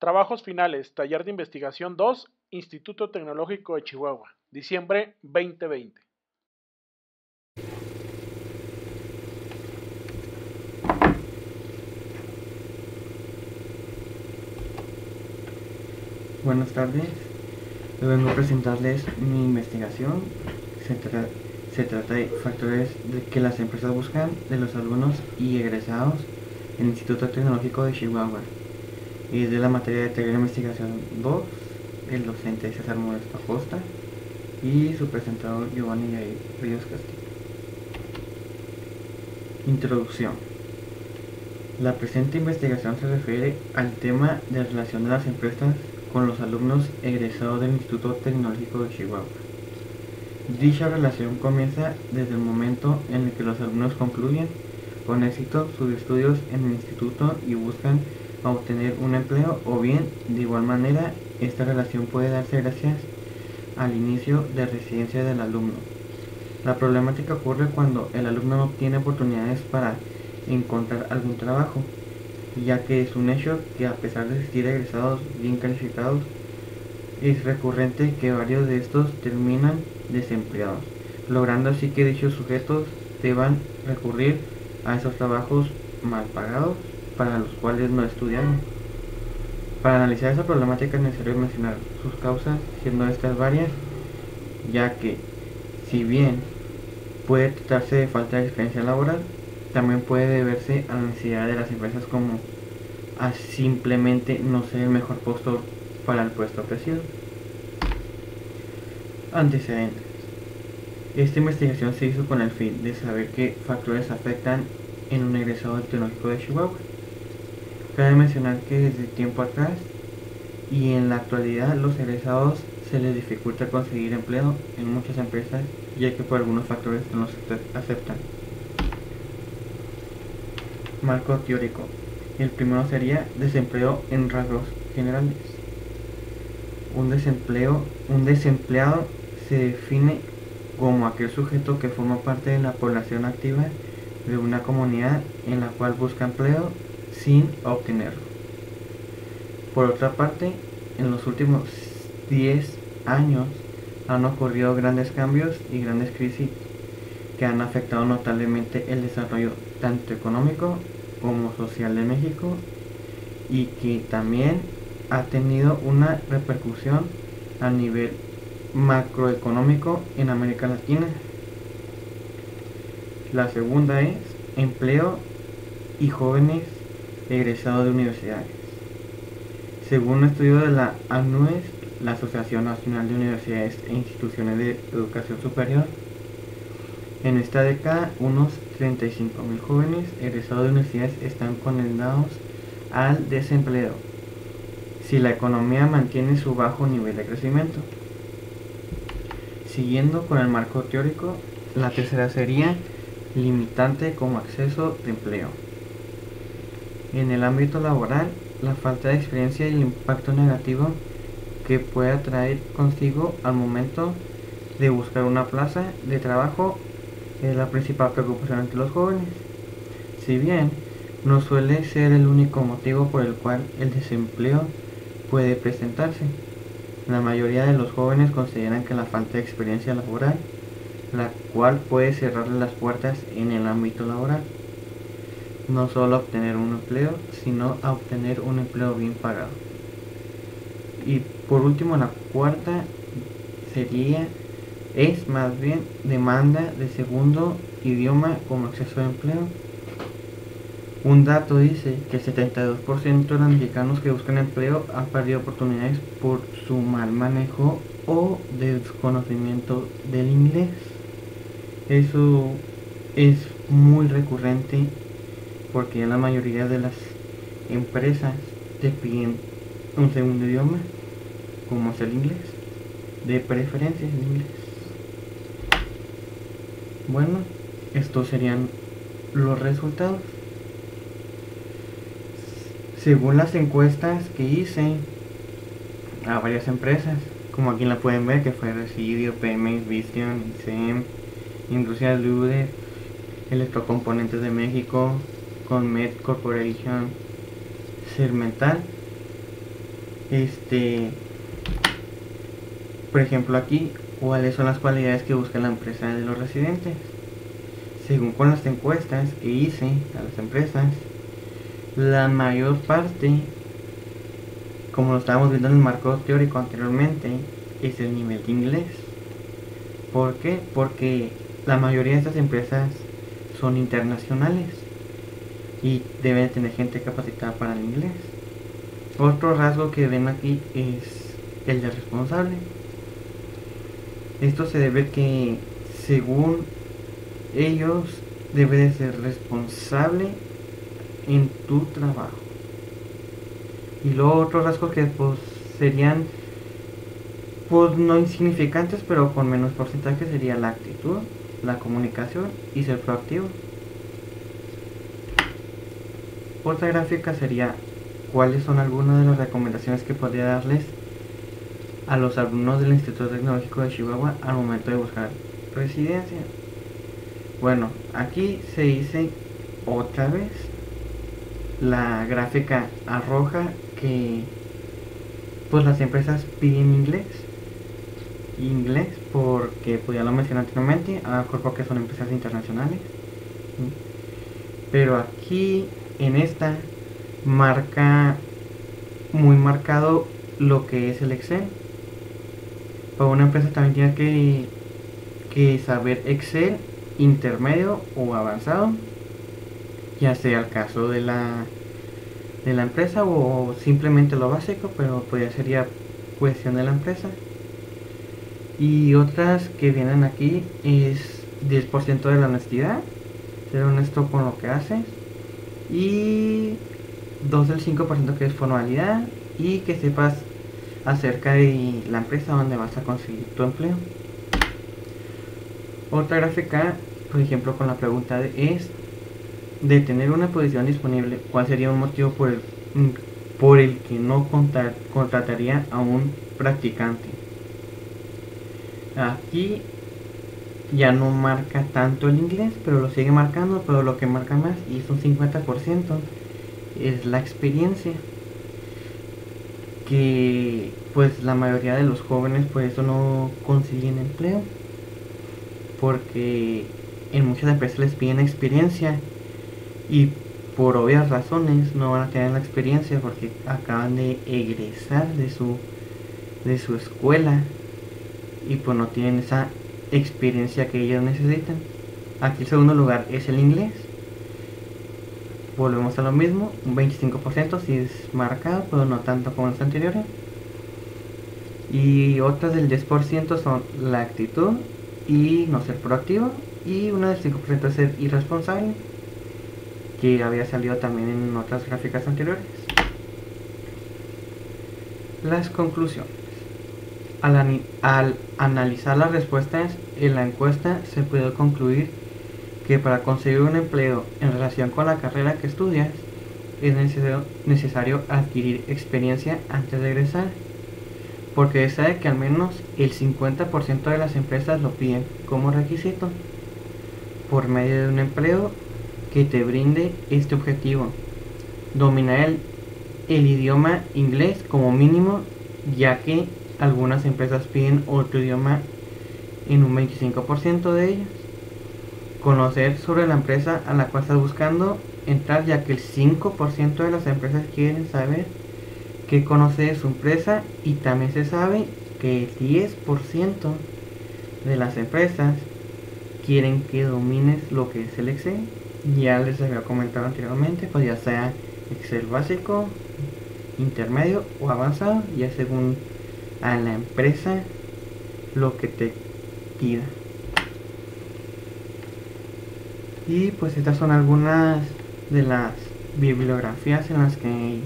Trabajos finales, Taller de Investigación 2, Instituto Tecnológico de Chihuahua, diciembre 2020. Buenas tardes, vengo a presentarles mi investigación. Se, trata de factores que las empresas buscan de los alumnos y egresados del Instituto Tecnológico de Chihuahua y de la materia de teoría de investigación 2, el docente César Modesto Acosta y su presentador Giovanni Ríos Castillo. Introducción. La presente investigación se refiere al tema de relación de las empresas con los alumnos egresados del Instituto Tecnológico de Chihuahua. Dicha relación comienza desde el momento en el que los alumnos concluyen con éxito sus estudios en el instituto y buscan obtener un empleo o bien de igual manera esta relación puede darse gracias al inicio de residencia del alumno. La problemática ocurre cuando el alumno no tiene oportunidades para encontrar algún trabajo, ya que es un hecho que a pesar de existir egresados bien calificados, es recurrente que varios de estos terminan desempleados, logrando así que dichos sujetos deban recurrir a esos trabajos mal pagados para los cuales no estudiaron. Para analizar esa problemática es necesario mencionar sus causas, siendo estas varias, ya que si bien puede tratarse de falta de experiencia laboral, también puede deberse a la necesidad de las empresas como a simplemente no ser el mejor postor para el puesto ofrecido. Antecedentes. Esta investigación se hizo con el fin de saber qué factores afectan en un egresado tecnológico de Chihuahua Cabe mencionar que desde tiempo atrás y en la actualidad los egresados se les dificulta conseguir empleo en muchas empresas ya que por algunos factores no se aceptan. Marco teórico. El primero sería desempleo en rasgos generales. Un desempleo, un desempleado se define como aquel sujeto que forma parte de la población activa de una comunidad en la cual busca empleo sin obtenerlo. Por otra parte, en los últimos 10 años han ocurrido grandes cambios y grandes crisis que han afectado notablemente el desarrollo tanto económico como social de México y que también ha tenido una repercusión a nivel macroeconómico en América Latina. La segunda es empleo y jóvenes egresado de universidades. Según un estudio de la ANUES, la Asociación Nacional de Universidades e Instituciones de Educación Superior, en esta década unos 35.000 jóvenes egresados de universidades están condenados al desempleo si la economía mantiene su bajo nivel de crecimiento. Siguiendo con el marco teórico, la tercera sería limitante como acceso de empleo. En el ámbito laboral, la falta de experiencia y el impacto negativo que puede traer consigo al momento de buscar una plaza de trabajo es la principal preocupación entre los jóvenes. Si bien no suele ser el único motivo por el cual el desempleo puede presentarse, la mayoría de los jóvenes consideran que la falta de experiencia laboral, la cual puede cerrarle las puertas en el ámbito laboral no solo obtener un empleo, sino a obtener un empleo bien pagado. Y por último, la cuarta sería, es más bien demanda de segundo idioma como acceso a empleo. Un dato dice que el 72% de los mexicanos que buscan empleo han perdido oportunidades por su mal manejo o desconocimiento del inglés. Eso es muy recurrente porque la mayoría de las empresas te piden un segundo idioma, como es el inglés, de preferencia el inglés. Bueno, estos serían los resultados. Según las encuestas que hice a varias empresas, como aquí la pueden ver, que fue Residio, Pemex, Vision, ICEM, Industrial Lude, Electrocomponentes de México, con Med Corporation Sermental Este, por ejemplo aquí, ¿cuáles son las cualidades que busca la empresa de los residentes? Según con las encuestas que hice a las empresas, la mayor parte, como lo estábamos viendo en el marco teórico anteriormente, es el nivel de inglés. ¿Por qué? Porque la mayoría de estas empresas son internacionales y deben tener gente capacitada para el inglés. Otro rasgo que ven aquí es el de responsable. Esto se debe que según ellos debe de ser responsable en tu trabajo. Y luego otros rasgos que pues serían pues no insignificantes pero con menos porcentaje sería la actitud, la comunicación y ser proactivo. Otra gráfica sería cuáles son algunas de las recomendaciones que podría darles a los alumnos del Instituto Tecnológico de Chihuahua al momento de buscar residencia. Bueno, aquí se dice otra vez la gráfica arroja que pues las empresas piden inglés inglés porque pues ya lo mencioné anteriormente a lo porque son empresas internacionales pero aquí en esta marca muy marcado lo que es el Excel. Para una empresa también tiene que, que saber Excel intermedio o avanzado, ya sea el caso de la de la empresa o simplemente lo básico, pero pues ya sería cuestión de la empresa. Y otras que vienen aquí es 10% de la honestidad, ser honesto con lo que haces y 2 del 5% que es formalidad y que sepas acerca de la empresa donde vas a conseguir tu empleo. Otra gráfica, por ejemplo, con la pregunta de, es de tener una posición disponible, ¿cuál sería un motivo por el, por el que no contrataría a un practicante? Aquí ya no marca tanto el inglés, pero lo sigue marcando, pero lo que marca más, y es un 50%, es la experiencia. Que pues la mayoría de los jóvenes por eso no consiguen empleo. Porque en muchas empresas les piden experiencia y por obvias razones no van a tener la experiencia porque acaban de egresar de su de su escuela y pues no tienen esa experiencia que ellos necesitan. Aquí el segundo lugar es el inglés. Volvemos a lo mismo, un 25% si es marcado, pero no tanto como los anteriores. Y otras del 10% son la actitud y no ser proactivo. Y una del 5% es ser irresponsable, que había salido también en otras gráficas anteriores. Las conclusiones. Al, analizar las respuestas en la encuesta se puede concluir que para conseguir un empleo en relación con la carrera que estudias es necesario, necesario adquirir experiencia antes de egresar, porque sabe que al menos el 50% de las empresas lo piden como requisito por medio de un empleo que te brinde este objetivo. Dominar el, el idioma inglés como mínimo, ya que algunas empresas piden otro idioma en un 25% de ellas. Conocer sobre la empresa a la cual estás buscando entrar ya que el 5% de las empresas quieren saber que conoce su empresa y también se sabe que el 10% de las empresas quieren que domines lo que es el Excel. Ya les había comentado anteriormente, pues ya sea Excel básico, intermedio o avanzado, ya según a la empresa lo que te pida. Y pues estas son algunas de las bibliografías en las que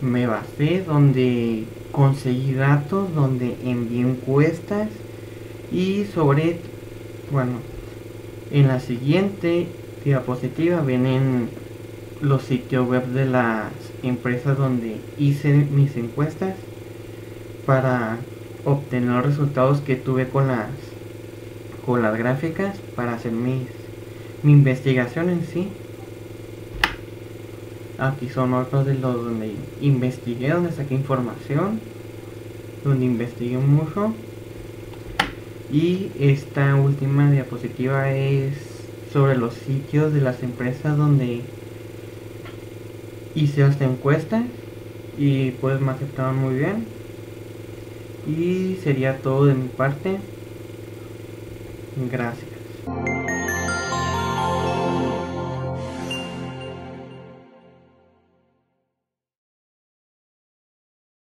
me basé, donde conseguí datos, donde envié encuestas y sobre, bueno, en la siguiente diapositiva vienen los sitios web de las empresas donde hice mis encuestas para obtener los resultados que tuve con las con las gráficas para hacer mis mi investigación en sí aquí son otros de los donde investigué, donde saqué información, donde investigué mucho. Y esta última diapositiva es sobre los sitios de las empresas donde hice esta encuesta y pues me aceptaron muy bien. Y sería todo de mi parte. Gracias.